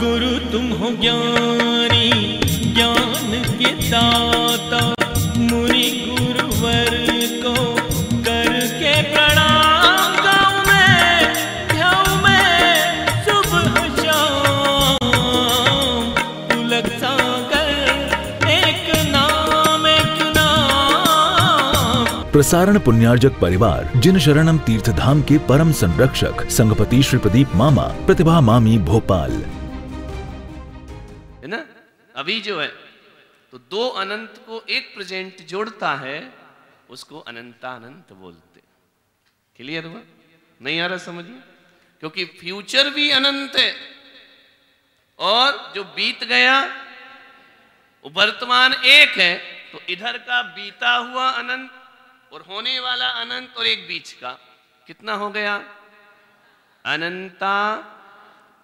गुरु तुम हो ज्ञानी, ज्ञान के दाता, मुनि गुरुवर को करके प्रणाम गाऊं मैं ध्याऊं मैं सुबह शाम। पुलक सागर, एक नाम एक नाम। प्रसारण पुण्यार्जक परिवार, जिन शरणम तीर्थ धाम के परम संरक्षक, संघपति श्री प्रदीप मामा, प्रतिभा मामी भोपाल। अभी जो है तो दो अनंत को एक प्रेजेंट जोड़ता है, उसको अनंतानंत बोलते। क्लियर हुआ? नहीं आ रहा समझिए क्योंकि फ्यूचर भी अनंत है, और जो बीत गया वर्तमान एक है तो इधर का बीता हुआ अनंत, और होने वाला अनंत, और एक बीच का, कितना हो गया? अनंता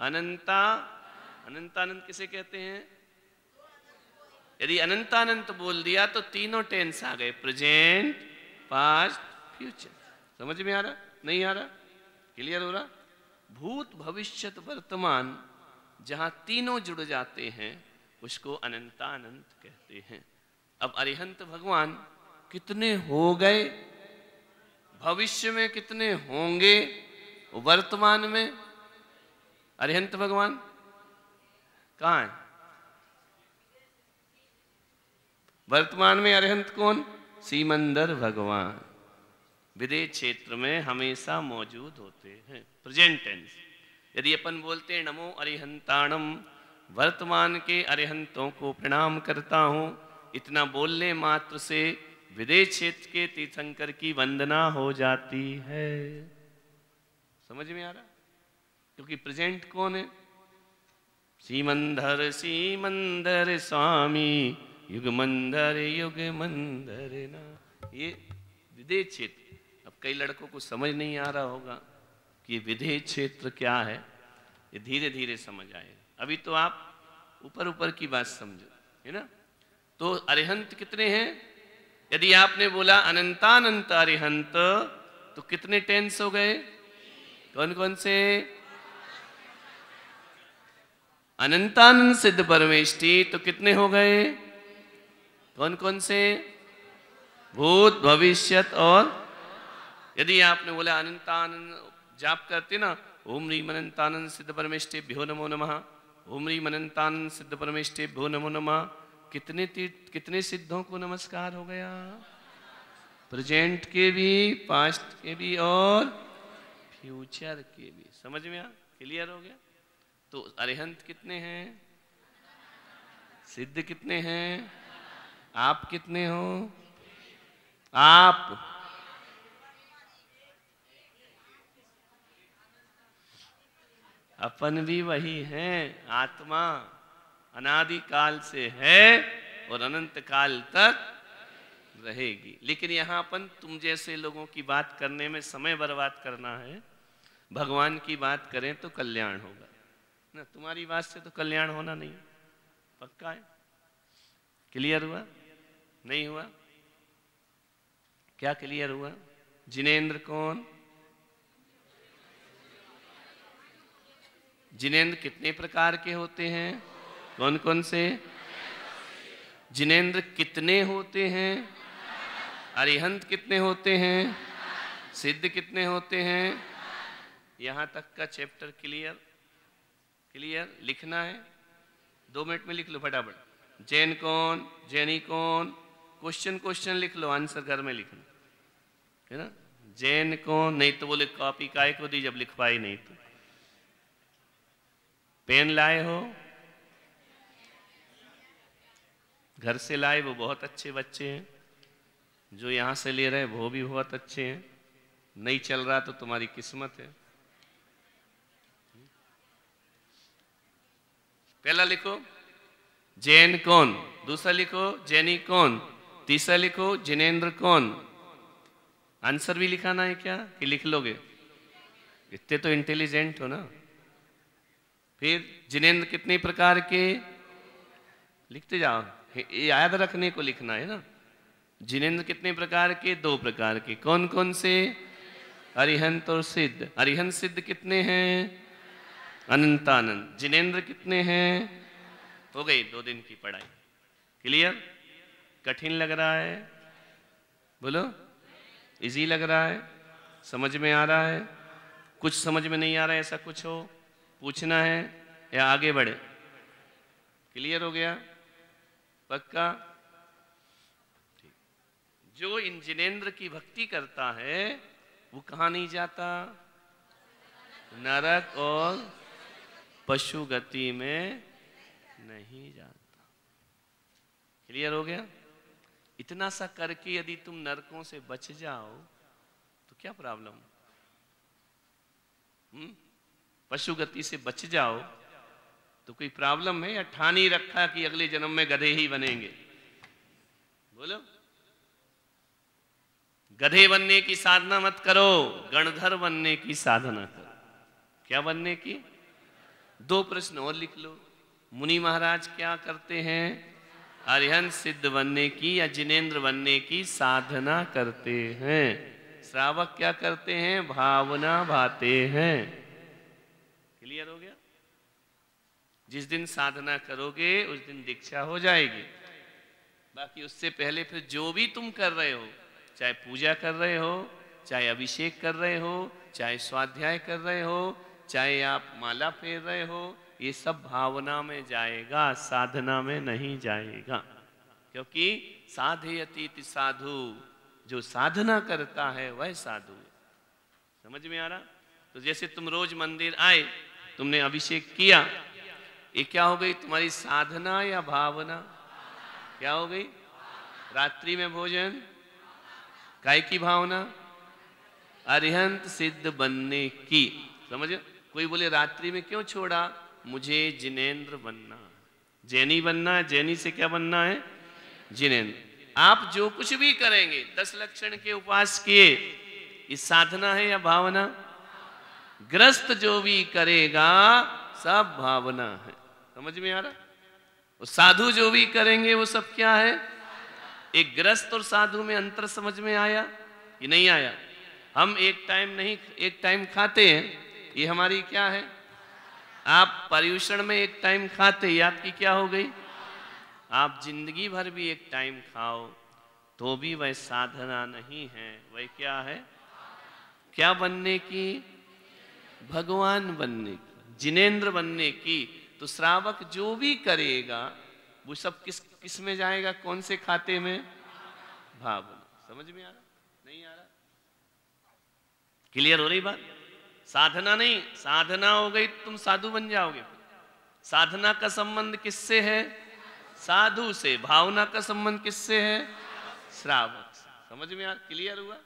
अनंता, अनंतानंत किसे कहते हैं? यदि अनंतानंत बोल दिया तो तीनों टेंस आ गए। प्रेजेंट पास्ट फ्यूचर समझ में आ रहा? नहीं आ रहा? क्लियर हो रहा? भूत भविष्यत वर्तमान, जहाँ तीनों जुड़ जाते हैं, उसको अनंतानंत कहते हैं। अब अरिहंत भगवान, कितने हो गए? भविष्य में कितने होंगे? वर्तमान में? अरिहंत भगवान, कहाँ है? वर्तमान में अरिहंत कौन? सीमंदर भगवान। विदेश क्षेत्र में हमेशा मौजूद होते हैं। प्रेजेंट टेंस यदि अपन बोलते हैं, नमो अरिहंताणम, वर्तमान के अरिहंतों को प्रणाम करता हूँ। इतना बोलने मात्र से विदेश क्षेत्र के तीर्थंकर की वंदना हो जाती है। समझ में आ रहा? क्योंकि प्रेजेंट कौन है? सीमंदर सीमंदर स्वामी। युग मंदर युग मंदर ना। ये विदेश क्षेत्र, अब कई लड़कों को समझ नहीं आ रहा होगा कि विदेश क्षेत्र क्या है। ये धीरे धीरे समझ आएगा अभी तो आप ऊपर ऊपर की बात समझो, है ना? तो अरिहंत कितने हैं? यदि आपने बोला अनंतानंत अरिहंत तो कितने टेंस हो गए? कौन कौन से? अनंतानंद सिद्ध परमेष्टि तो कितने हो गए? कौन कौन से? भूत, भविष्यत और यदि आपने बोला अनंतानंद जाप करते ना, ओम रीम अनंतानंद सिद्ध परमेष्टि भ्यो नमो नमः। ओम रीम अनंतानंद सिद्ध परमेष्टि भ्यो नमो नमः। कितने तीर्थ, कितने सिद्धों को नमस्कार हो गया? प्रेजेंट के भी, पास्ट के भी और फ्यूचर के भी। समझ में आ? क्लियर हो गया? तो अरिहंत कितने हैं? सिद्ध कितने हैं? आप कितने हो? आप। अपन भी वही हैं, आत्मा अनादि काल से है और अनंत काल तक रहेगी। लेकिन यहाँ अपन तुम जैसे लोगों की बात करने में समय बर्बाद करना है, भगवान की बात करें तो कल्याण होगा। ना, तुम्हारी बात से तो कल्याण होना नहीं, पक्का है? क्लियर हुआ? नहीं हुआ। क्या क्लियर हुआ? जिनेन्द्र कौन? जिनेन्द्र कितने प्रकार के होते हैं? कौन कौन से? जिनेन्द्र कितने होते हैं? अरिहंत कितने होते हैं? सिद्ध कितने होते हैं? यहाँ तक का चैप्टर क्लियर क्लियर लिखना है। दो मिनट में लिख लो फटाफट। जैन कौन? जैनी कौन? क्वेश्चन क्वेश्चन लिख लो, आंसर घर में लिखना है ना? जैन कौन? नहीं तो बोले, कॉपी काय को दी जब लिख पाई नहीं तो। पेन लाए हो? घर से लाए, वो बहुत अच्छे बच्चे हैं। जो यहाँ से ले रहे वो भी बहुत अच्छे हैं। नहीं चल रहा तो तुम्हारी किस्मत है। पहला लिखो, जैन कौन? दूसरा लिखो, जैनी कौन? तीसरा लिखो जिनेन्द्र कौन? आंसर भी लिखाना है क्या कि लिख लोगे? इतने तो इंटेलिजेंट हो ना। फिर जिनेन्द्र कितने प्रकार के? लिखते जाओ। याद रखने को लिखना है ना। जिनेन्द्र कितने प्रकार के? दो प्रकार के। कौन कौन से? अरिहंत और सिद्ध। अरिहंत, सिद्ध कितने हैं? अनंतानंद। जिनेन्द्र कितने हैं? हो गई दो दिन की पढ़ाई। क्लियर कठिन लग रहा है? बोलो। इजी लग रहा है? समझ में आ रहा है? कुछ समझ में नहीं आ रहा है ऐसा कुछ हो? पूछना है या आगे बढ़े? क्लियर हो गया? पक्का? जो इन जिनेन्द्र की भक्ति करता है, वो कहा नहीं जाता? नरक और पशु गति में नहीं जाता। क्लियर हो गया? इतना सा करके यदि तुम नरकों से बच जाओ तो क्या प्रॉब्लम? हम्म? पशु गति से बच जाओ तो कोई प्रॉब्लम है? या ठान रखा कि अगले जन्म में गधे ही बनेंगे? बोलो। गधे बनने की साधना मत करो, गणधर बनने की साधना करो। क्या बनने की? दो प्रश्न और लिख लो। मुनि महाराज क्या करते हैं? अरिहंत सिद्ध बनने की या जिनेन्द्र बनने की साधना करते हैं। श्रावक क्या करते हैं? भावना भाते हैं। क्लियर हो गया? जिस दिन साधना करोगे, उस दिन दीक्षा हो जाएगी। बाकी उससे पहले फिर जो भी तुम कर रहे हो, चाहे पूजा कर रहे हो, चाहे अभिषेक कर रहे हो, चाहे स्वाध्याय कर रहे हो, चाहे आप माला फेर रहे हो ये सब भावना में जाएगा, साधना में नहीं जाएगा। क्योंकि साधयती साधु, जो साधना करता है, वह साधु समझ में आ रहा? तो जैसे तुम रोज मंदिर आए, तुमने अभिषेक किया, ये क्या हो गई? तुम्हारी साधना या भावना? क्या हो गई? रात्रि में भोजन? काय की भावना? अरिहंत सिद्ध बनने की। समझ? कोई बोले, रात्रि में क्यों छोड़ा? मुझे जिनेन्द्र बनना जैनी बनना है, जैनी से क्या बनना है? जिनेन्द्र। आप जो कुछ भी करेंगे, दस लक्षण के उपास किए, ये साधना है या भावना? ग्रस्त जो भी करेगा, सब भावना है। समझ में आ रहा? वो साधु जो भी करेंगे, वो सब क्या है? एक ग्रस्त और साधु में अंतर समझ में आया कि नहीं आया? हम एक टाइम नहीं, एक टाइम खाते हैं, ये हमारी क्या है? आप पर्यूषण में एक टाइम खाते ही आपकी क्या हो गई? आप ज़िंदगी भर भी एक टाइम खाओ तो भी वह साधना नहीं है। वह क्या है? क्या बनने की? भगवान बनने की, जिनेन्द्र बनने की। तो श्रावक जो भी करेगा, वो सब किस किसमें जाएगा? कौन से खाते में? भावना। समझ में आ रहा? नहीं आ रहा? क्लियर हो रही बात? साधना नहीं, साधना हो गई तुम साधु बन जाओगे। साधना का संबंध किससे है? साधु से। भावना का संबंध किससे है? श्रावक समझ में आ क्लियर हुआ?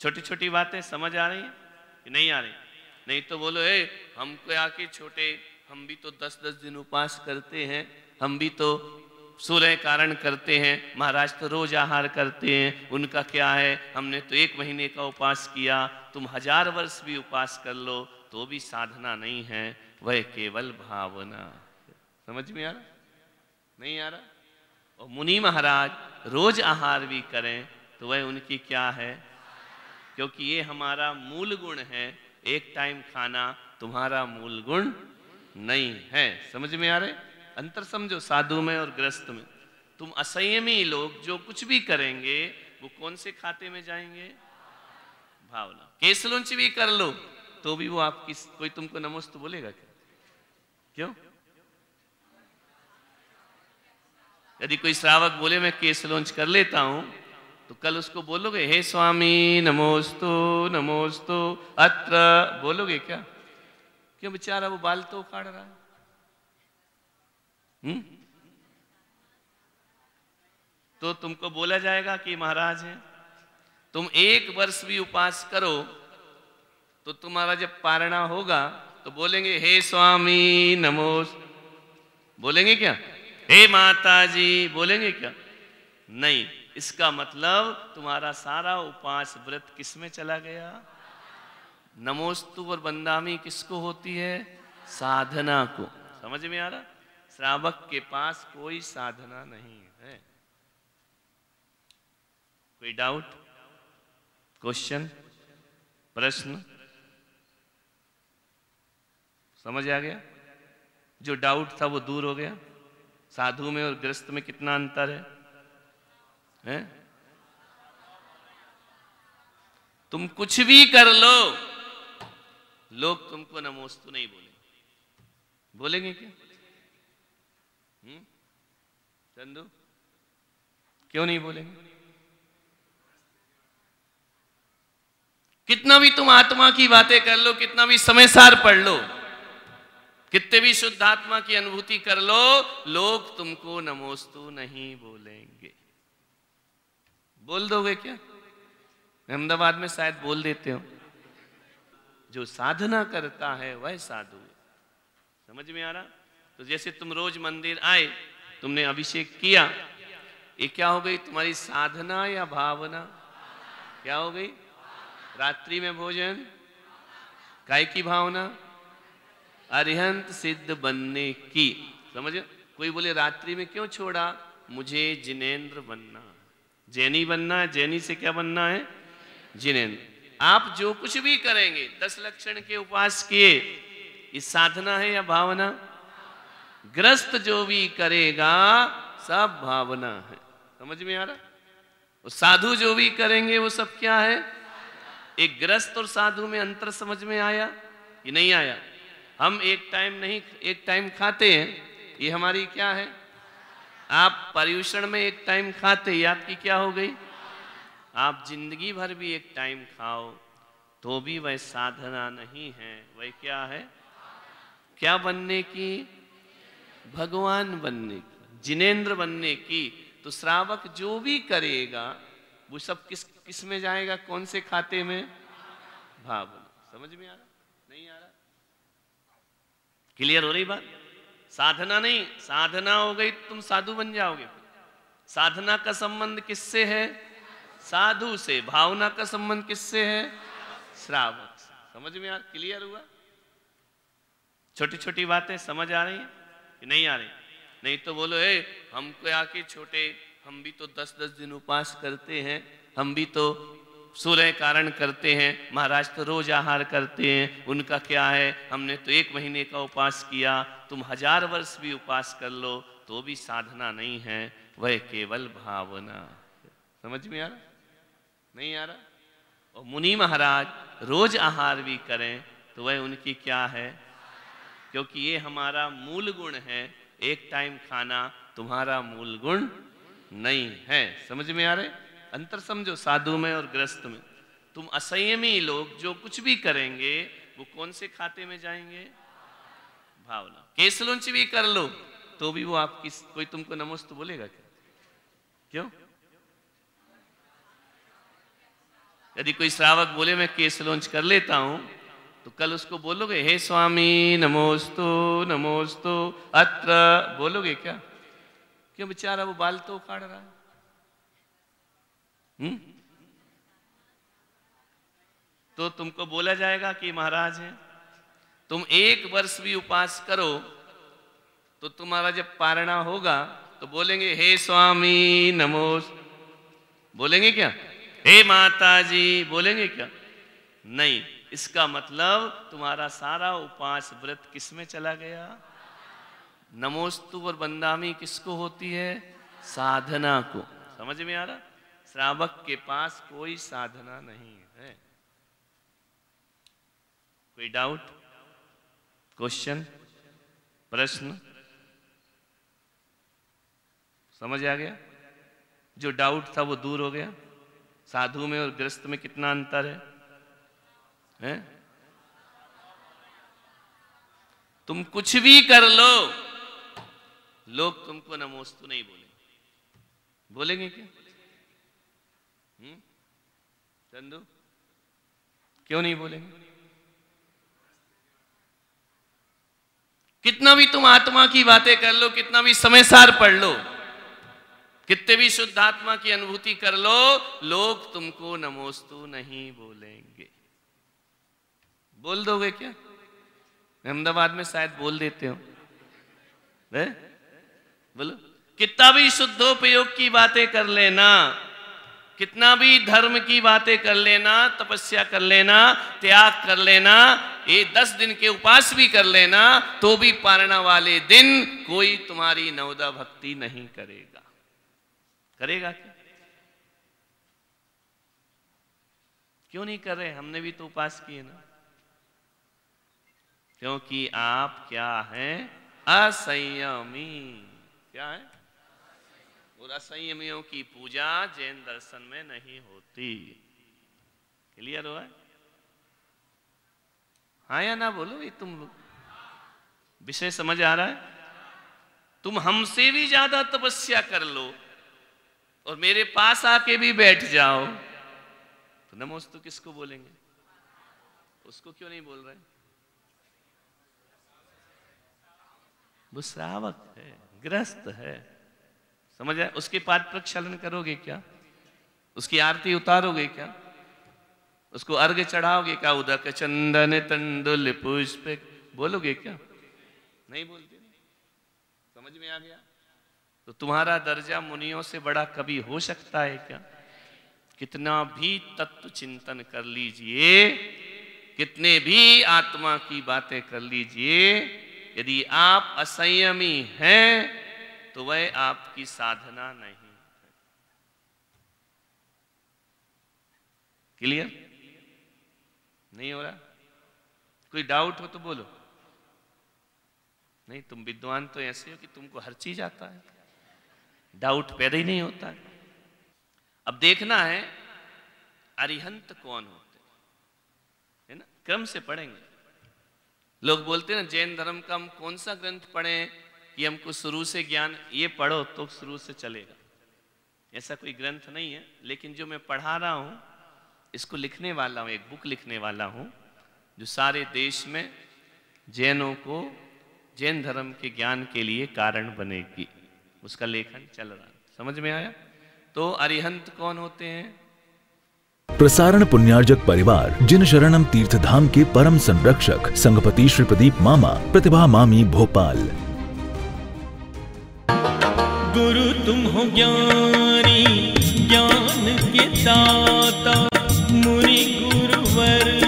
छोटी छोटी बातें समझ आ रही हैं नहीं आ रही? नहीं तो बोलो, ए, हमको आके छोटे, हम भी तो दस दस दिन उपास करते हैं, हम भी तो सूर्य कारण करते हैं, महाराज तो रोज आहार करते हैं, उनका क्या है? हमने तो एक महीने का उपास किया, तुम हज़ार वर्ष भी उपास कर लो तो भी साधना नहीं है, वह केवल भावना समझ में आ रहा? नहीं आ रहा? और मुनि महाराज रोज आहार भी करें तो वह उनकी क्या है? क्योंकि ये हमारा मूल गुण है, एक टाइम खाना तुम्हारा मूल गुण नहीं है। समझ में आ रहे अंतर समझो, साधु में और ग्रस्त में। तुम असंयमी लोग, जो कुछ भी करेंगे, वो कौन से खाते में जाएँगे? भावना। केसलुंच भी कर लो तो भी वो आपकी कोई तुमको नमोस्त बोलेगा क्या? क्यों? यदि कोई श्रावक बोले, मैं केस लॉन्च कर लेता हूँ तो कल उसको बोलोगे, हे स्वामी, नमोस्तो नमोस्तो, अत्र, बोलोगे क्या? क्यों बेचारा वो बाल तो उखाड़ रहा है? हुँ? तो तुमको बोला जाएगा कि महाराज है तुम एक वर्ष भी उपास करो तो तुम्हारा जब पारणा होगा तो बोलेंगे, हे स्वामी नमोस बोलेंगे क्या? हे माता जी बोलेंगे क्या? नहीं, इसका मतलब तुम्हारा सारा उपास व्रत किसमें चला गया? नमोस्तु और बंदामी किसको होती है? साधना को। समझ में आ रहा? श्रावक के पास कोई साधना नहीं है। कोई डाउट क्वेश्चन प्रश्न? समझ आ गया? जो डाउट था वो दूर हो गया। साधु में और ग्रस्त में कितना अंतर है? हैं? तुम कुछ भी कर लो। लोग तुमको नमोस्तु नहीं बोलेंगे। बोलेंगे क्या? चंदू? क्यों नहीं बोलेंगे कितना भी तुम आत्मा की बातें कर लो, कितना भी समय सार पढ़ लो, कितने भी शुद्ध आत्मा की अनुभूति कर लो, लोग तुमको नमोस्तु नहीं बोलेंगे। बोल दोगे क्या? अहमदाबाद में शायद बोल देते हो। जो साधना करता है, वह साधु समझ में आ रहा? तो जैसे तुम रोज मंदिर आए, तुमने अभिषेक किया, ये क्या हो गई? तुम्हारी साधना या भावना? क्या हो गई? रात्रि में भोजन? काय की भावना? अरिहंत सिद्ध बनने की। समझ? कोई बोले, रात्रि में क्यों छोड़ा? मुझे जिनेन्द्र बनना। जैनी बनना है, जैनी से क्या बनना है? जिनेन्द्र। आप जो कुछ भी करेंगे, दस लक्षण के उपास किए, ये साधना है या भावना? ग्रस्त जो भी करेगा, सब भावना है। समझ में आ रहा? वो साधु जो भी करेंगे, वो सब क्या है? एक ग्रस्त और साधु में अंतर समझ में आया कि नहीं आया? हम एक टाइम नहीं, एक टाइम खाते हैं, ये हमारी क्या है? आप पर्यूषण में एक टाइम खाते ये आपकी क्या हो गई? आप ज़िंदगी भर भी एक टाइम खाओ तो भी वह साधना नहीं है, वह क्या है? क्या बनने की भगवान बनने की, जिनेन्द्र बनने की तो श्रावक जो भी करेगा, वो सब किस किसमें जाएगा, कौन से खाते में? भावना समझ में आ रहा? नहीं आ रहा? क्लियर हो रही बात? साधना नहीं, साधना हो गई, तुम साधु बन जाओगे। साधना का संबंध किससे है? साधु से। भावना का संबंध किससे है? श्रावक समझ में आ क्लियर हुआ? छोटी छोटी बातें समझ आ रही हैं? कि नहीं आ रहे? नहीं तो बोलो, ए हमको आके छोटे, हम भी तो दस दस दिन उपास करते हैं, हम भी तो सूर्य कारण करते हैं, महाराज तो रोज आहार करते हैं, उनका क्या है? हमने तो एक महीने का उपास किया, तुम हज़ार वर्ष भी उपास कर लो तो भी साधना नहीं है, वह केवल भावना समझ में आ रहा? नहीं आ रहा? और मुनि महाराज रोज आहार भी करें तो वह उनकी क्या है? क्योंकि ये हमारा मूल गुण है, एक टाइम खाना तुम्हारा मूल गुण नहीं है। समझ में आ रहे? अंतर समझो, साधु में और ग्रस्त में। तुम असंयमी लोग, जो कुछ भी करेंगे, वो कौन से खाते में जाएँगे? भावना। केसलुंच भी कर लो तो भी वो आपकी कोई तुमको नमस्त बोलेगा क्या? क्यों? यदि कोई श्रावक बोले, मैं केस लॉन्च कर लेता हूँ तो कल उसको बोलोगे, हे स्वामी, नमोस्तो नमोस्तो। अत्र, बोलोगे क्या? क्यों बेचारा वो बाल तो उखाड़ रहा है? हुँ? तो तुमको बोला जाएगा कि महाराज है, तुम एक वर्ष भी उपास करो तो तुम्हारा जब पारणा होगा तो बोलेंगे, हे स्वामी, नमोस बोलेंगे क्या? हे माता जी बोलेंगे क्या? नहीं इसका मतलब तुम्हारा सारा उपास व्रत किसमें चला गया? नमोस्तु और बंदामी किसको होती है? साधना को। समझ में आ रहा? श्रावक के पास कोई साधना नहीं है। कोई डाउट क्वेश्चन प्रश्न? समझ आ गया? जो डाउट था वो दूर हो गया। साधु में और ग्रस्त में कितना अंतर है? हैं? तुम कुछ भी कर लो। लोग तुमको नमोस्तु नहीं बोलेंगे। बोलेंगे क्या? हम्म? चंदू, क्यों नहीं बोलेंगे? कितना भी तुम आत्मा की बातें कर लो, कितना भी समय सार पढ़ लो, कितने भी शुद्ध आत्मा की अनुभूति कर लो, लोग तुमको नमोस्तु नहीं बोलेंगे। बोल दोगे क्या? अहमदाबाद में शायद बोल देते हो? बोलो। कितना भी शुद्धोपयोग की बातें कर लेना, कितना भी धर्म की बातें कर लेना, तपस्या कर लेना, त्याग कर लेना, ये दस दिन के उपास भी कर लेना तो भी पारणा वाले दिन कोई तुम्हारी नवदा भक्ति नहीं करेगा। करेगा क्या? क्यों नहीं कर रहे? हमने भी तो उपास किए ना। क्योंकि आप क्या हैं? असंयमी। क्या है? और असंयमियों की पूजा जैन दर्शन में नहीं होती। क्लियर हुआ हाँ या ना बोलो, ये तुम लोग। विषय समझ आ रहा है? तुम हमसे भी ज़्यादा तपस्या कर लो और मेरे पास आके भी बैठ जाओ। तो नमोस्तु किसको बोलेंगे? उसको क्यों नहीं बोल रहे? वो श्रावक है, ग्रस्त है। समझ आए उसके पाठ प्रक्षालन करोगे क्या? उसकी आरती उतारोगे क्या? उसको अर्घ चढ़ाओगे क्या? उदक चंदन तंडुल पुष्प बोलोगे क्या? नहीं बोलते। समझ में आ गया? तो तुम्हारा दर्जा मुनियों से बड़ा कभी हो सकता है क्या? कितना भी तत्व चिंतन कर लीजिए, कितने भी आत्मा की बातें कर लीजिए यदि आप असंयमी हैं तो वह आपकी साधना नहीं क्लियर नहीं हो रहा? कोई डाउट हो तो बोलो। नहीं, तुम विद्वान तो ऐसे हो कि तुमको हर चीज़ आता है। डाउट पैदा ही नहीं होता। है अब देखना है, अरिहंत कौन होते है ना? क्रम से पढ़ेंगे। लोग बोलते हैं ना, जैन धर्म का हम कौन सा ग्रंथ पढ़ें कि हमको शुरू से ज्ञान, ये पढ़ो तो शुरू से चलेगा। ऐसा कोई ग्रंथ नहीं है, लेकिन जो मैं पढ़ा रहा हूँ, इसको लिखने वाला हूँ, एक बुक लिखने वाला हूँ, जो सारे देश में जैनों को जैन धर्म के ज्ञान के लिए कारण बनेगी। उसका लेखन चल रहा समझ में आया? तो अरिहंत कौन होते हैं? प्रसारण पुण्यार्जक परिवार, जिन शरणम तीर्थ धाम के परम संरक्षक, संघपति श्री प्रदीप मामा, प्रतिभा मामी भोपाल। गुरु, तुम हो ज्ञानी, ज्ञान के दाता, मुनि गुरुवर।